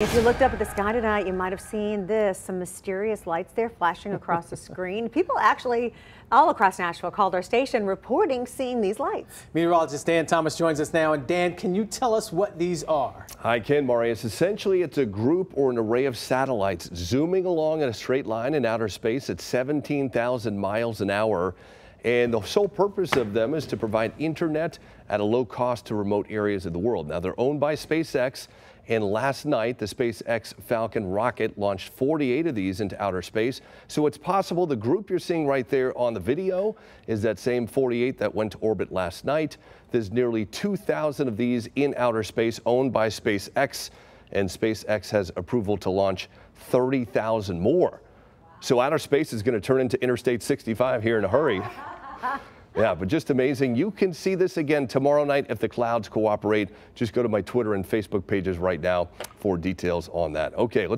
If you looked up at the sky tonight, you might have seen this some mysterious lights there flashing across the screen. People actually all across Nashville called our station reporting seeing these lights. Meteorologist Dan Thomas joins us now. And Dan, can you tell us what these are? Hi, Ken Marius. Essentially, it's a group or an array of satellites zooming along in a straight line in outer space at 17,000 miles an hour. And the sole purpose of them is to provide internet at a low cost to remote areas of the world. Now, they're owned by SpaceX. And last night, the SpaceX Falcon rocket launched 48 of these into outer space. So it's possible the group you're seeing right there on the video is that same 48 that went to orbit last night. There's nearly 2,000 of these in outer space owned by SpaceX. And SpaceX has approval to launch 30,000 more. So outer space is going to turn into Interstate 65 here in a hurry. Yeah, but just amazing. You can see this again tomorrow night if the clouds cooperate. Just go to my Twitter and Facebook pages right now for details on that. Okay, let's